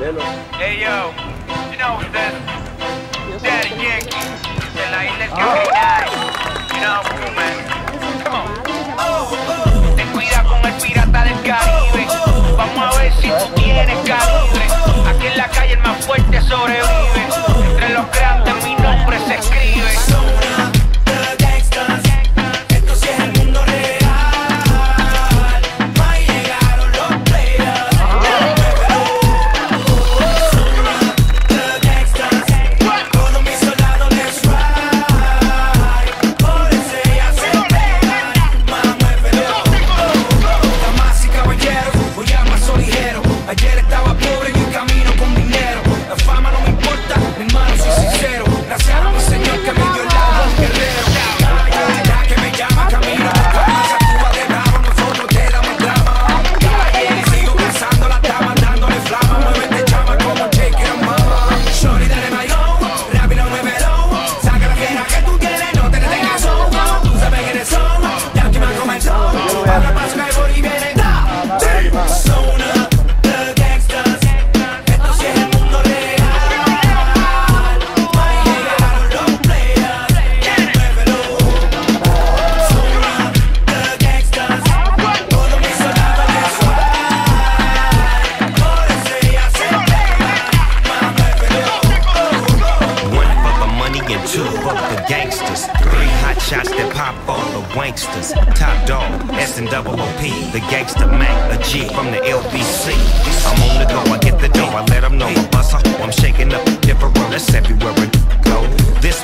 Hey yo, you know that Daddy Yankee de la isla Caribe. You know, man. Come on. Oh. Te cuida con el pirata del Caribe. Vamos a ver si tú tienes cara. gangsters. Three hot shots that pop all the wanksters. Top dog, S and double OP. The gangster Mac, a G from the LBC. I'm on the go, I get the dough, I let them know. I bust, I'm shaking up different rollers everywhere I go. This